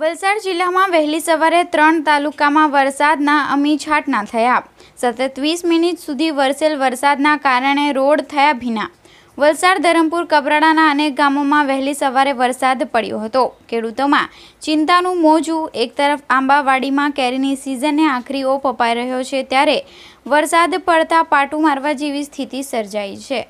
વલસાડ જિલ્લામાં વહેલી સવારે ત્રણ તાલુકામાં વરસાદના અમીછાટના થયા. સતત વીસ મિનિટ સુધી વરસેલ વરસાદના કારણે રોડ થયા ભીના. વલસાડ, ધરમપુર, કપરાડાના અનેક ગામોમાં વહેલી સવારે વરસાદ પડ્યો હતો. ખેડૂતોમાં ચિંતાનું મોજું એક તરફ આંબાવાડીમાં કેરીની સિઝનને આખરી ઓપ અપાઈ રહ્યો છે, ત્યારે વરસાદ પડતા પાટું મારવા જેવી સ્થિતિ સર્જાઈ છે.